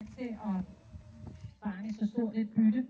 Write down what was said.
til at fange så stort et bytte.